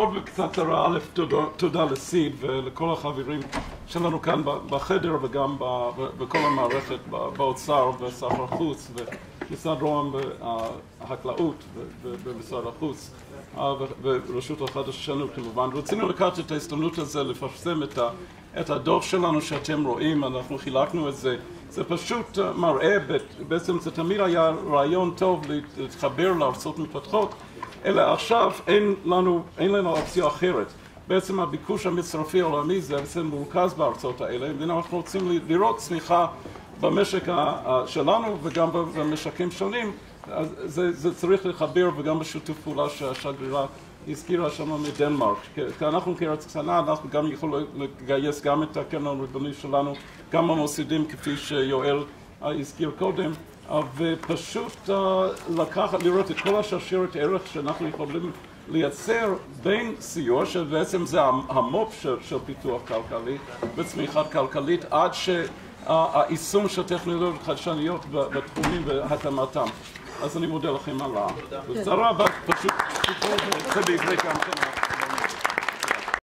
עוד בקצרה, א', תודה לסיד ולכל החברים שלנו כאן בחדר וגם בכל המערכת באוצר, בסחר החוץ ומשרד רוה"מ והחקלאות ומשרד החוץ ורשות החדשנות כמובן. רצינו לקחת את ההזדמנות הזו לפרסם את הדוח שלנו שאתם רואים, אנחנו חילקנו את זה, זה פשוט מראה, בעצם זה תמיד היה רעיון טוב להתחבר לארצות מתפתחות אלא עכשיו אין לנו אופציה אחרת. בעצם הביקוש המצרפי העולמי זה בעצם מורכז בארצות האלה ואנחנו רוצים לראות צמיחה במשק שלנו וגם במשקים שונים. אז זה צריך לחבר וגם בשיתוף פעולה שהשגרירה הזכירה שם מדנמרק. כי אנחנו כארץ קטנה אנחנו גם יכולים לגייס גם את הקרן הריבונית שלנו גם המוסדים כפי שיואל הזכיר קודם ופשוט לקחת, לראות את כל השרשרת ערך שאנחנו יכולים לייצר בין סיוע שבעצם זה המו"פ של פיתוח כלכלי וצמיחה כלכלית עד שהיישום של טכנולוגיות חדשניות בתחומים והתאמתם. אז אני מודה לכם על ה... בקצרה, פשוט זה בעברית גם כן